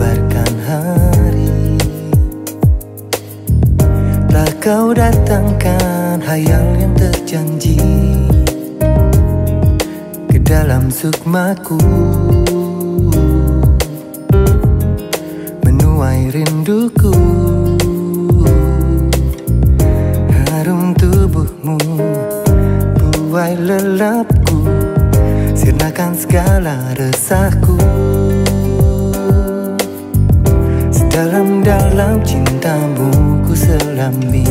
kabarkan hari. Tak kau datangkan hayal yang terjanji Ke dalam sukmaku. Menuai rinduku. Harum tubuhmu Buai lelapku. Sirnakan segala resahku. Sedalam-dalam cintamu ku selami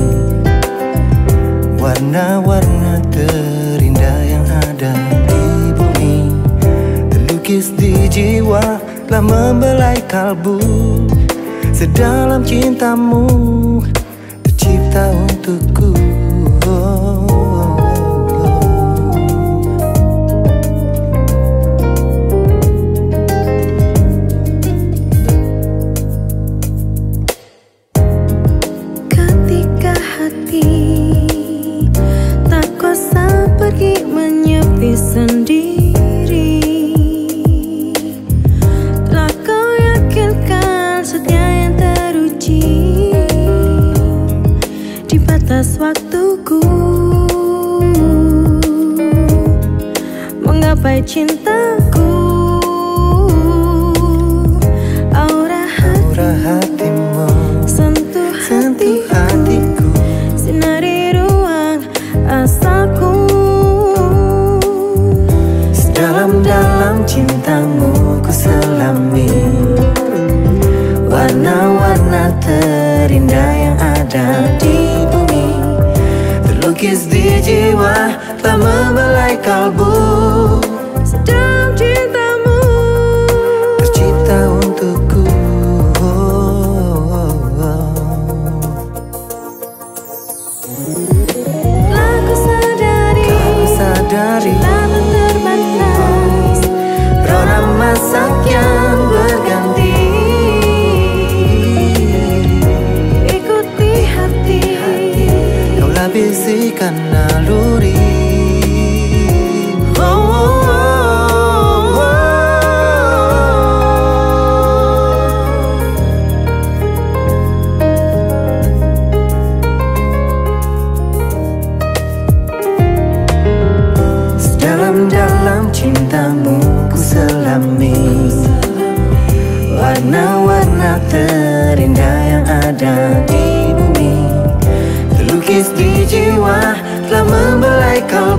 Warna-warna terindah yang ada di bumi. Terlukis di jiwa telah membelai kalbu. Sedalam cintamu tercipta untukku. Ketika Di batas waktuku. Menggapai cintaku. Aura Aura hati hatimu. sentuh sentuh hatiku. hatiku. Sinari ruang asaku Sedalam-dalam cintamu Terlukis di jiwa telah membelai kalbu Sedang bisikan naluri. Oh, oh, oh, oh. Sedalam-dalam cintamu ku selami. Warna-warna terindah yang ada di bumi. Terlukis di jiwa telah membelai kalbu